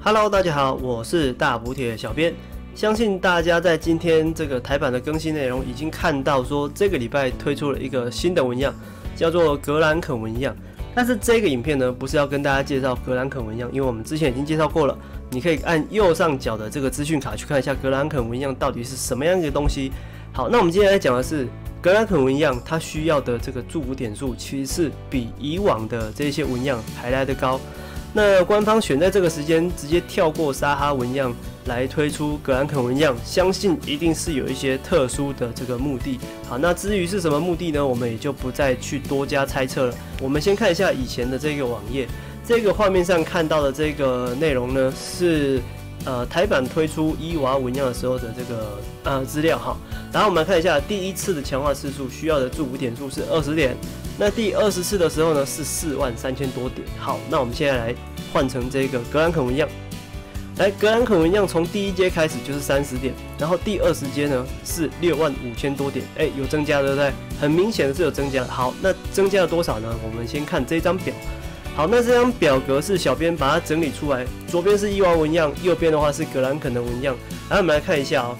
Hello，大家好，我是大补铁小编。相信大家在今天这个台版的更新内容已经看到，说这个礼拜推出了一个新的纹样，叫做格兰肯纹样。但是这个影片呢，不是要跟大家介绍格兰肯纹样，因为我们之前已经介绍过了。你可以按右上角的这个资讯卡去看一下格兰肯纹样到底是什么样一个东西。好，那我们今天来讲的是格兰肯纹样，它需要的这个祝福点数其实是比以往的这些纹样还来得高。那官方选在这个时间直接跳过沙哈纹样来推出格兰肯纹样，相信一定是有一些特殊的这个目的。好，那至于是什么目的呢？我们也就不再去多加猜测了。我们先看一下以前的这个网页，这个画面上看到的这个内容呢，是呃台版推出伊娃纹样的时候的这个呃资料哈。然后我们来看一下第一次的强化次数需要的祝福点数是二十点。那第二十次的时候呢，是四万三千多点。好，那我们现在来换成这个格兰肯纹样。来，格兰肯纹样从第一阶开始就是三十点，然后第二十阶呢是六万五千多点。哎，有增加对不对？很明显的是有增加。好，那增加了多少呢？我们先看这张表。好，那这张表格是小编把它整理出来，左边是伊娃纹样，右边的话是格兰肯的纹样。来，我们来看一下啊。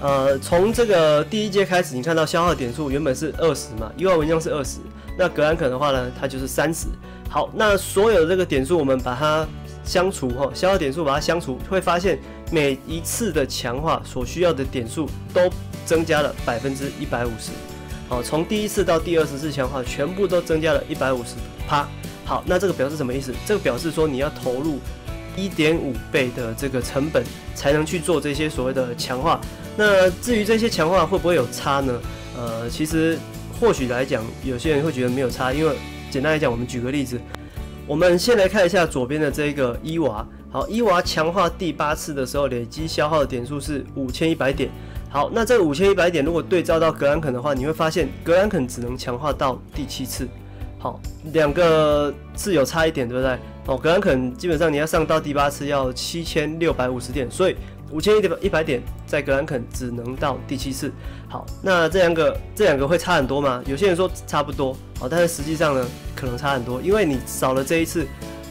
呃，从这个第一阶开始，你看到消耗点数原本是二十嘛，伊万纹样是二十，那格兰肯的话呢，它就是三十。好，那所有的这个点数我们把它相除哈，消耗点数把它相除，会发现每一次的强化所需要的点数都增加了百分之一百五十。好，从第一次到第二十次强化，全部都增加了一百五十趴。好，那这个表示什么意思？这个表示说你要投入一点五倍的这个成本，才能去做这些所谓的强化。那至于这些强化会不会有差呢？呃，其实或许来讲，有些人会觉得没有差，因为简单来讲，我们举个例子，我们先来看一下左边的这个伊娃。好，伊娃强化第八次的时候，累积消耗的点数是五千一百点。好，那这五千一百点如果对照到格兰肯的话，你会发现格兰肯只能强化到第七次。好，两个是有差一点，对不对？哦，格兰肯基本上你要上到第八次要七千六百五十点，所以。五千一点一百点，在格兰肯只能到第七次。好，那这两个这两个会差很多吗？有些人说差不多，好，但是实际上呢，可能差很多，因为你少了这一次，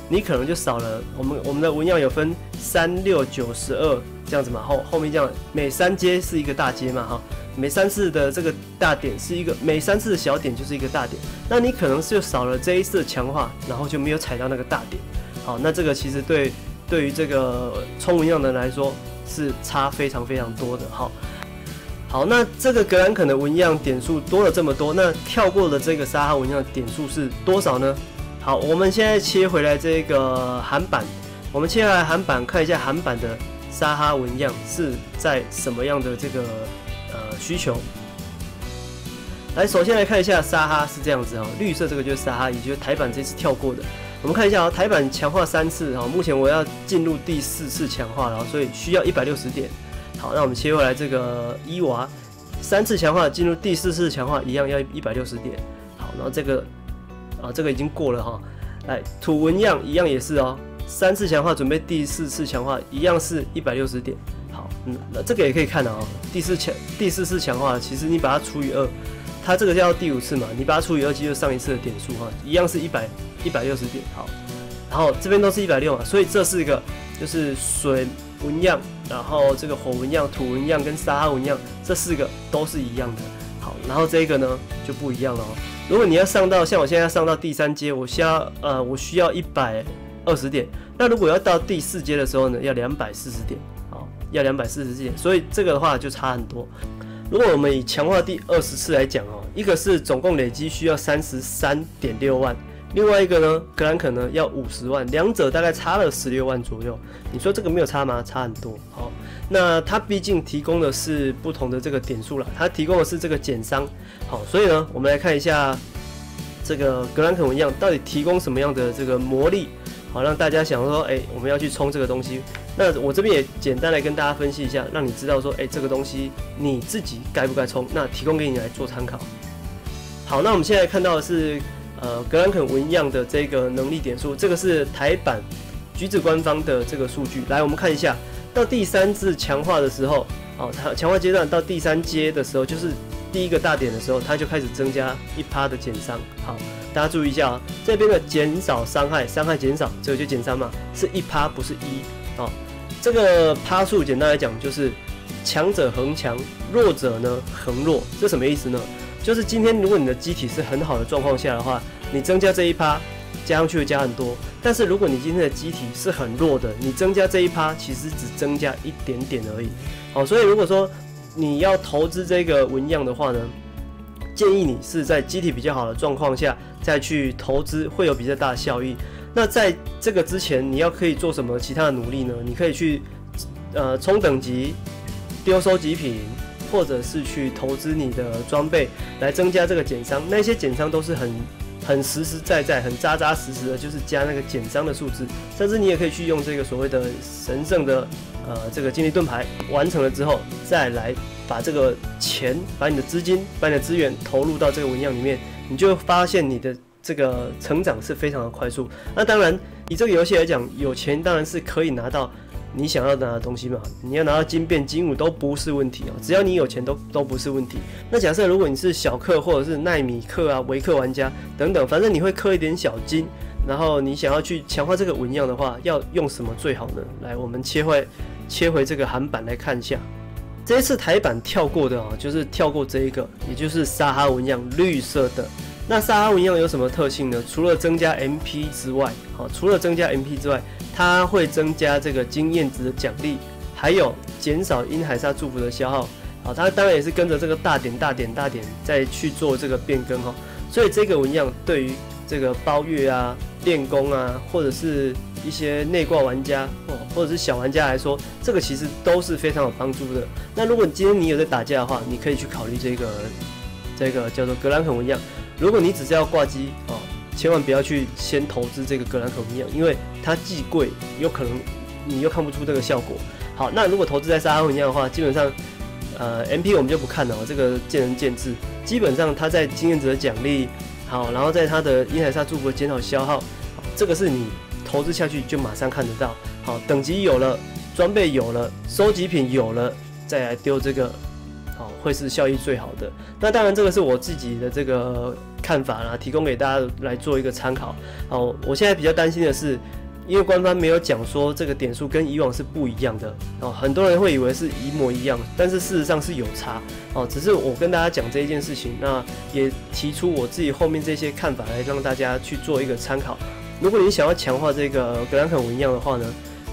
你可能就少了。我们我们的文样有分三六九十二这样子嘛，后后面这样每三阶是一个大阶嘛，哈，每三次的这个大点是一个，每三次的小点就是一个大点。那你可能是就少了这一次的强化，然后就没有踩到那个大点。好，那这个其实对对于这个冲纹样的人来说。是差非常非常多的，好，好，那这个格兰肯的纹样点数多了这么多，那跳过的这个沙哈纹样点数是多少呢？好，我们现在切回来这个韩版，我们切回来韩版看一下韩版的沙哈纹样是在什么样的这个呃需求。来，首先来看一下沙哈是这样子啊，绿色这个就是沙哈，也就是台版这次跳过的。我们看一下啊，台版强化三次哈，目前我要进入第四次强化了，所以需要一百六十点。好，那我们切回来这个伊娃，三次强化进入第四次强化一样要一百六十点。好，然后这个啊这个已经过了哈，来土纹样一样也是哦，三次强化准备第四次强化一样是一百六十点。好，嗯，那这个也可以看到啊，第四强第四次强化，其实你把它除以二，它这个叫第五次嘛，你把它除以二，就是上一次的点数哈，一样是一百。一百六十点，好，然后这边都是一百六嘛，所以这四个就是水纹样，然后这个火纹样、土纹样跟沙纹样，这四个都是一样的。好，然后这个呢就不一样了哦。如果你要上到像我现在要上到第三阶，我需要呃我需要一百二十点，那如果要到第四阶的时候呢，要两百四十点，好，要两百四十点，所以这个的话就差很多。如果我们以强化第二十次来讲哦，一个是总共累积需要三十三点六万。另外一个呢，格兰肯呢要五十万，两者大概差了十六万左右。你说这个没有差吗？差很多。好，那它毕竟提供的是不同的这个点数了，它提供的是这个减伤。好，所以呢，我们来看一下这个格兰肯纹样到底提供什么样的这个魔力，好让大家想说，哎，我们要去冲这个东西。那我这边也简单来跟大家分析一下，让你知道说，哎，这个东西你自己该不该冲？那提供给你来做参考。好，那我们现在看到的是。呃，格兰肯纹样的这个能力点数，这个是台版橘子官方的这个数据。来，我们看一下，到第三次强化的时候，哦，它强化阶段到第三阶的时候，就是第一个大点的时候，它就开始增加一趴的减伤。好，大家注意一下啊，这边的减少伤害，伤害减少，这个就减伤嘛，是一趴，不是一哦。这个趴数简单来讲就是强者恒强，弱者呢恒弱，这什么意思呢？就是今天如果你的机体是很好的状况下的话，你增加这一趴，加上去会加很多。但是如果你今天的机体是很弱的，你增加这一趴，其实只增加一点点而已。好，所以如果说你要投资这个纹样的话呢？建议你是在机体比较好的状况下再去投资，会有比较大的效益。那在这个之前，你要可以做什么其他的努力呢？你可以去呃冲等级、丢收集品，或者是去投资你的装备来增加这个减伤。那些减伤都是很很实实在在、很扎扎实实的，就是加那个减伤的数字。甚至你也可以去用这个所谓的神圣的呃这个精力盾牌，完成了之后再来。把这个钱，把你的资金，把你的资源投入到这个纹样里面，你就会发现你的这个成长是非常的快速。那当然，以这个游戏来讲，有钱当然是可以拿到你想要拿的东西嘛。你要拿到金变、金武都不是问题哦，只要你有钱都都不是问题。那假设如果你是小氪或者是奈米氪啊、维氪玩家等等，反正你会氪一点小金，然后你想要去强化这个纹样的话，要用什么最好呢？来，我们切回切回这个韩版来看一下。这一次台版跳过的啊，就是跳过这一个，也就是沙哈纹样绿色的。那沙哈纹样有什么特性呢？除了增加 MP 之外，好，除了增加 MP 之外，它会增加这个经验值的奖励，还有减少因海沙祝福的消耗。好，它当然也是跟着这个大点大点大点再去做这个变更哈。所以这个纹样对于这个包月啊、练功啊，或者是一些内挂玩家哦，或者是小玩家来说，这个其实都是非常有帮助的。那如果今天你有在打架的话，你可以去考虑这个这个叫做格兰肯纹样。如果你只是要挂机，千万不要去先投资这个格兰肯纹样，因为它既贵，有可能你又看不出这个效果。好，那如果投资在沙哈纹样的话，基本上呃 MP 我们就不看了，这个见仁见智。基本上它在经验值的奖励。好，然后在它的伊海沙祝福减少消耗，这个是你投资下去就马上看得到。好，等级有了，装备有了，收集品有了，再来丢这个，好，会是效益最好的。那当然，这个是我自己的这个看法啦，提供给大家来做一个参考。好，我现在比较担心的是。因为官方没有讲说这个点数跟以往是不一样的哦，很多人会以为是一模一样，但是事实上是有差哦。只是我跟大家讲这一件事情，那也提出我自己后面这些看法来让大家去做一个参考。如果你想要强化这个格兰肯纹样的话呢，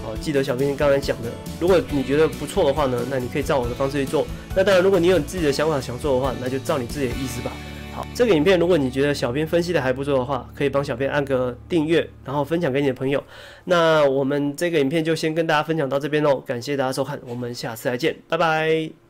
哦，记得小兵刚才讲的，如果你觉得不错的话呢，那你可以照我的方式去做。那当然，如果你有自己的想法想做的话，那就照你自己的意思吧。好，这个影片如果你觉得小编分析的还不错的话，可以帮小编按个订阅，然后分享给你的朋友。那我们这个影片就先跟大家分享到这边喽，感谢大家收看，我们下次再见，拜拜。